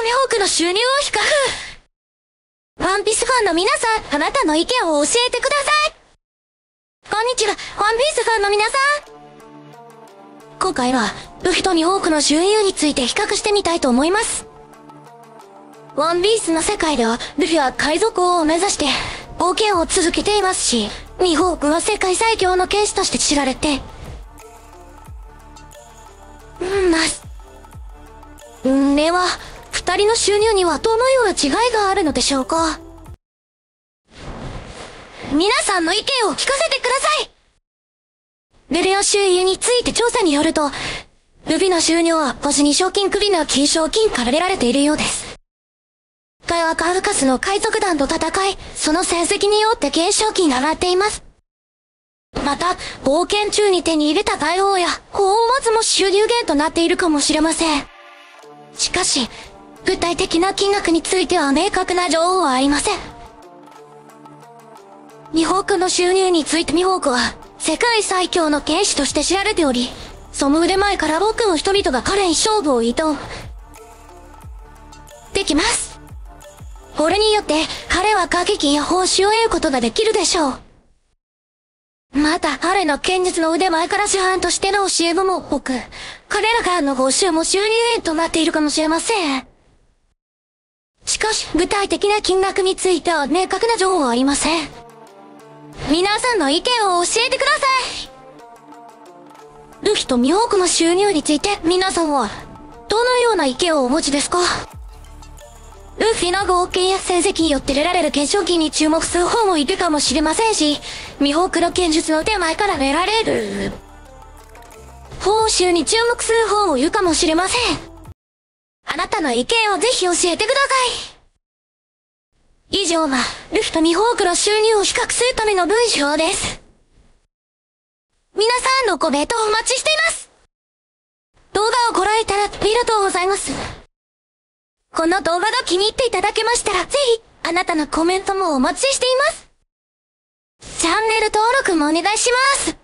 トミホークの収入を比較。ワンピースファンの皆さん、あなたの意見を教えてください。こんにちは、ワンピースファンの皆さん。今回は、ルフィとミホークの収入について比較してみたいと思います。ワンピースの世界では、ルフィは海賊王を目指して、冒険を続けていますし、ミホークは世界最強の剣士として知られて、うんまんでは、二人の収入にはどのような違いがあるのでしょうか？皆さんの意見を聞かせてくださいベレオ収入について調査によると、ルビの収入は星に賞金クリの金賞金から得られているようです。ガイはカルカスの海賊団と戦い、その成績によって懸賞金が上がっています。また、冒険中に手に入れた大王や宝物も収入源となっているかもしれません。しかし、具体的な金額については明確な情報はありません。ミホークの収入についてミホークは、世界最強の剣士として知られており、その腕前から僕の人々が彼に勝負を挑む。できます。これによって、彼は過激や報酬を得ることができるでしょう。また、彼の剣術の腕前から師範としての教え子も多く、彼らからの報酬も収入源となっているかもしれません。しかし、具体的な金額については明確な情報はありません。皆さんの意見を教えてくださいルフィとミホークの収入について皆さんは、どのような意見をお持ちですか？ルフィの合計や成績によって得られる検証金に注目する方もいるかもしれませんし、ミホークの剣術の手前から得られる、報酬に注目する方もいるかもしれません。あなたの意見をぜひ教えてください。以上は、ルフとミホークの収入を比較するための文章です。皆さんのコメントをお待ちしています。動画をご覧いただきありがとうございます。この動画が気に入っていただけましたら、ぜひ、あなたのコメントもお待ちしています。チャンネル登録もお願いします。